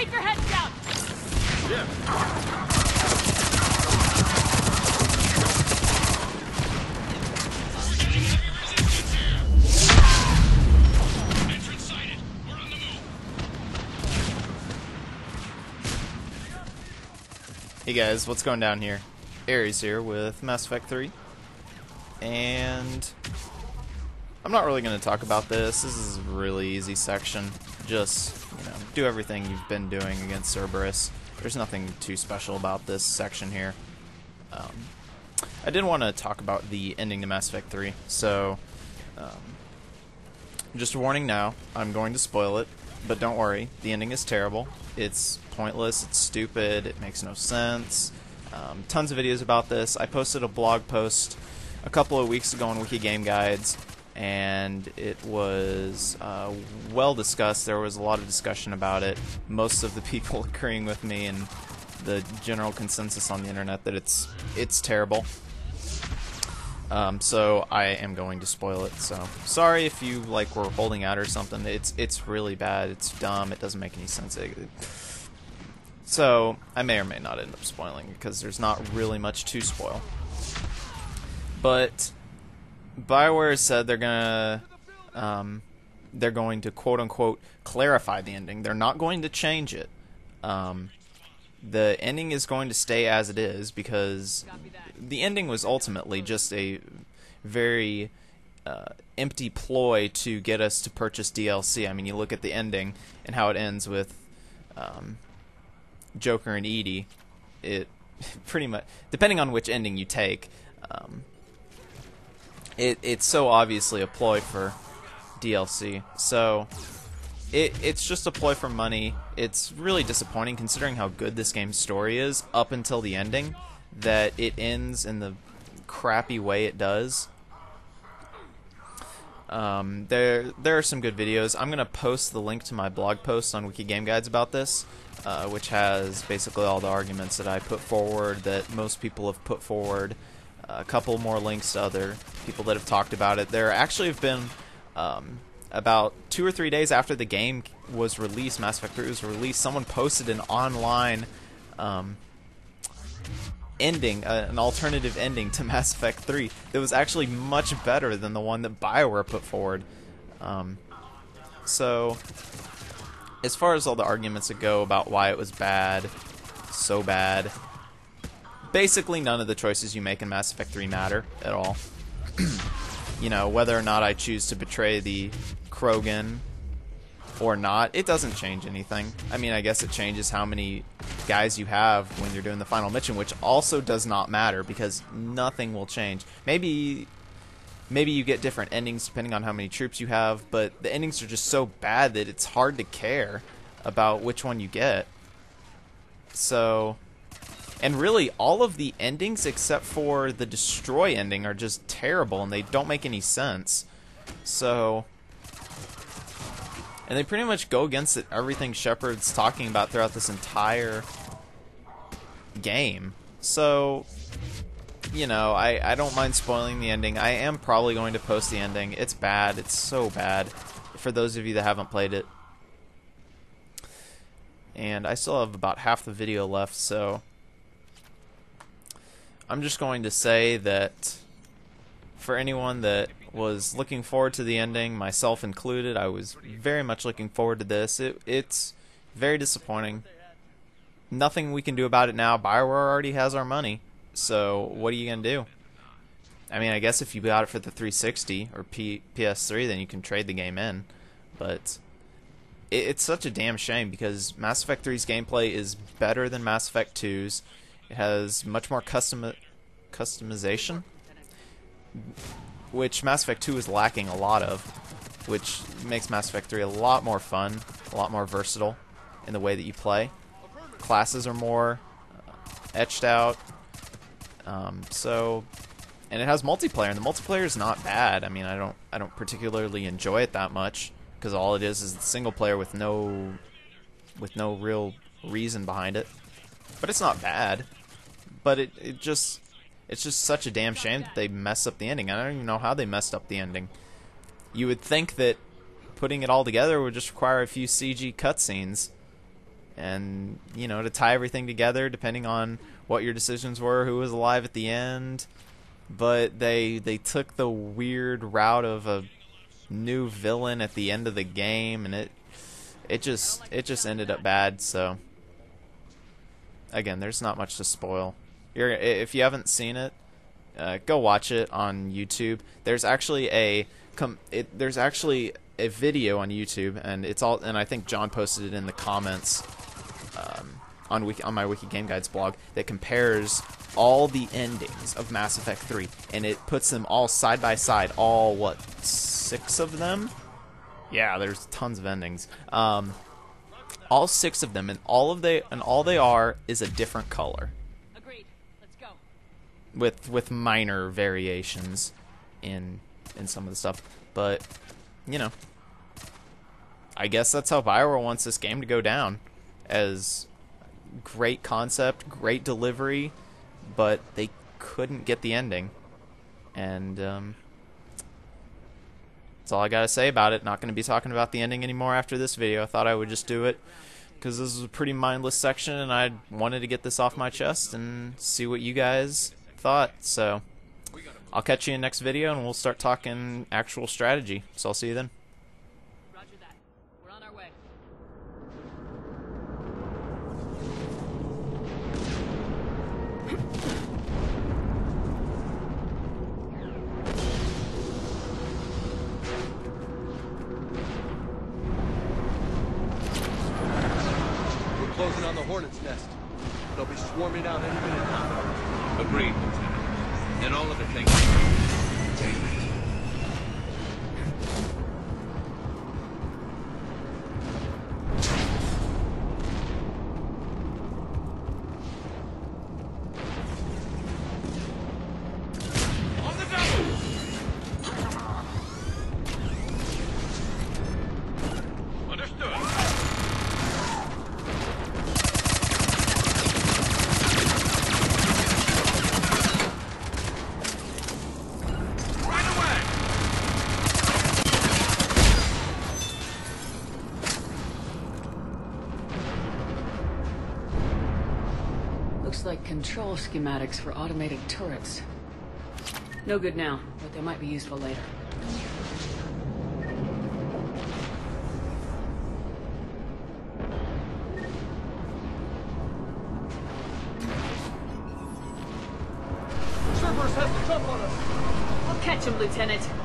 Keep your heads down! Hey guys, what's going down here? Ares here with Mass Effect 3. And I'm not really going to talk about this. This is a really easy section. Just, you know, do everything you've been doing against Cerberus. There's nothing too special about this section here. Um, I did want to talk about the ending to Mass Effect 3. So, um, just a warning now, I'm going to spoil it, but don't worry, the ending is terrible. It's pointless, it's stupid, it makes no sense. Um, tons of videos about this. I posted a blog post a couple of weeks ago on Wiki Game Guides, and it was uh, well discussed. There was a lot of discussion about it. Most of the people agreeing with me, and the general consensus on the internet that it's it's terrible. Um, so I am going to spoil it. So sorry if you like were holding out or something. It's it's really bad. It's dumb. It doesn't make any sense. It- so I may or may not end up spoiling because there's not really much to spoil. But Bioware said they're gonna um, they're going to quote unquote clarify the ending. They're not going to change it. Um, the ending is going to stay as it is because the ending was ultimately just a very uh, empty ploy to get us to purchase DLC. I mean, you look at the ending and how it ends with um, Joker and EDI. It pretty much, depending on which ending you take, um, it it's so obviously a ploy for DLC. So it it's just a ploy for money. It's really disappointing considering how good this game's story is up until the ending that it ends in the crappy way it does. Um, there there are some good videos. I'm gonna post the link to my blog post on Wiki Game Guides about this, uh, which has basically all the arguments that I put forward that most people have put forward. A couple more links to other people that have talked about it. There actually have been um, about two or three days after the game was released, Mass Effect 3 was released. Someone posted an online um, ending, uh, an alternative ending to Mass Effect 3 that was actually much better than the one that BioWare put forward. Um, so, as far as all the arguments that go about why it was bad, so bad, basically none of the choices you make in Mass Effect 3 matter at all. you know, whether or not I choose to betray the Krogan or not, it doesn't change anything. I mean, I guess it changes how many guys you have when you're doing the final mission, which also does not matter because nothing will change. Maybe maybe you get different endings depending on how many troops you have, but the endings are just so bad that it's hard to care about which one you get. So, and really all of the endings except for the destroy ending are just terrible and they don't make any sense. So, and they pretty much go against it, everything Shepard's talking about throughout this entire game. So, you know, I, I don't mind spoiling the ending. I am probably going to post the ending. It's bad. It's so bad. For those of you that haven't played it. And I still have about half the video left, so I'm just going to say that for anyone that was looking forward to the ending, myself included, I was very much looking forward to this. It, it's very disappointing. Nothing we can do about it now. Bioware already has our money, so what are you gonna do? I mean, I guess if you got it for the 360 or P- PS3, then you can trade the game in. But it, it's such a damn shame because Mass Effect 3's gameplay is better than Mass Effect 2's. It has much more custom customization, which Mass Effect 2 is lacking a lot of, which makes Mass Effect 3 a lot more fun, a lot more versatile in the way that you play. Classes are more uh, etched out. Um, so, and it has multiplayer, and the multiplayer is not bad. I mean, I don't, I don't particularly enjoy it that much because all it is is single player with no, with no real reason behind it. But it's not bad. But it, it just, it's just such a damn shame that they mess up the ending. I don't even know how they messed up the ending. You would think that putting it all together would just require a few CG cutscenes, and you know to tie everything together depending on what your decisions were, who was alive at the end. But they they took the weird route of a new villain at the end of the game, and it it just it just ended up bad. So again, there's not much to spoil. You're, if you haven't seen it, uh, go watch it on YouTube. There's actually a com- it, there's actually a video on YouTube, and it's all and I think John posted it in the comments um, on wiki, on my Wiki Game Guides blog that compares all the endings of Mass Effect 3, and it puts them all side by side. All what six of them? Yeah, there's tons of endings. Um, all six of them, and all of they and all they are is a different color. With with minor variations in in some of the stuff, but you know, I guess that's how Bioware wants this game to go down, as great concept, great delivery, but they couldn't get the ending, and um, that's all I gotta say about it. Not gonna be talking about the ending anymore after this video. I thought I would just do it because this is a pretty mindless section, and I wanted to get this off my chest and see what you guys thought. So I'll catch you in the next video, and we'll start talking actual strategy. So I'll see you then. Roger that. We're on our way. We're closing on the Hornet's nest. They'll be swarming out any minute now. Agreed. And all of the things. Looks like control schematics for automated turrets. No good now, but they might be useful later. Cerberus has the jump on us! I'll catch him, Lieutenant.